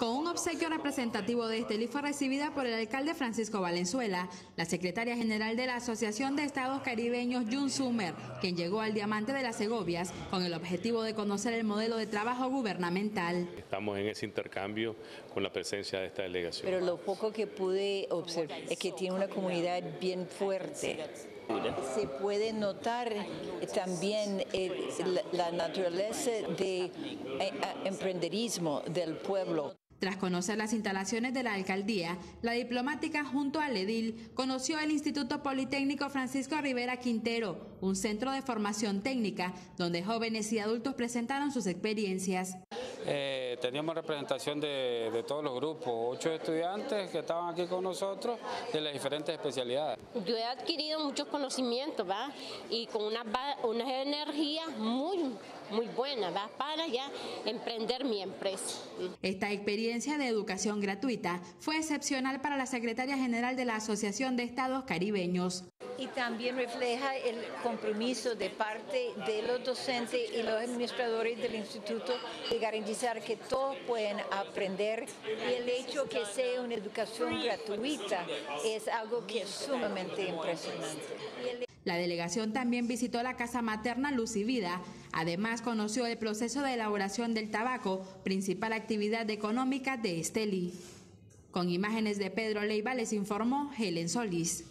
Con un obsequio representativo de Estelí fue recibida por el alcalde Francisco Valenzuela, la secretaria general de la Asociación de Estados Caribeños, Jun Sumer, quien llegó al Diamante de las Segovias con el objetivo de conocer el modelo de trabajo gubernamental. Estamos en ese intercambio con la presencia de esta delegación. Pero lo poco que pude observar es que tiene una comunidad bien fuerte. Se puede notar también la naturaleza de eh, emprenderismo del pueblo. Tras conocer las instalaciones de la alcaldía, la diplomática junto al edil conoció el Instituto Politécnico Francisco Rivera Quintero, un centro de formación técnica donde jóvenes y adultos presentaron sus experiencias. Eh, teníamos representación de, todos los grupos, ocho estudiantes que estaban aquí con nosotros de las diferentes especialidades. Yo he adquirido muchos conocimientos ¿va? y con unas una energías muy muy buena ¿va? para ya emprender mi empresa. Esta experiencia de educación gratuita fue excepcional para la secretaria general de la Asociación de Estados Caribeños. Y también refleja el compromiso de parte de los docentes y los administradores del instituto de garantizar que todos pueden aprender y el hecho que sea una educación gratuita es algo que es sumamente impresionante. La delegación también visitó la casa materna Luz Vida. Además, conoció el proceso de elaboración del tabaco, principal actividad económica de Esteli. Con imágenes de Pedro Leiva les informó Helen Solís.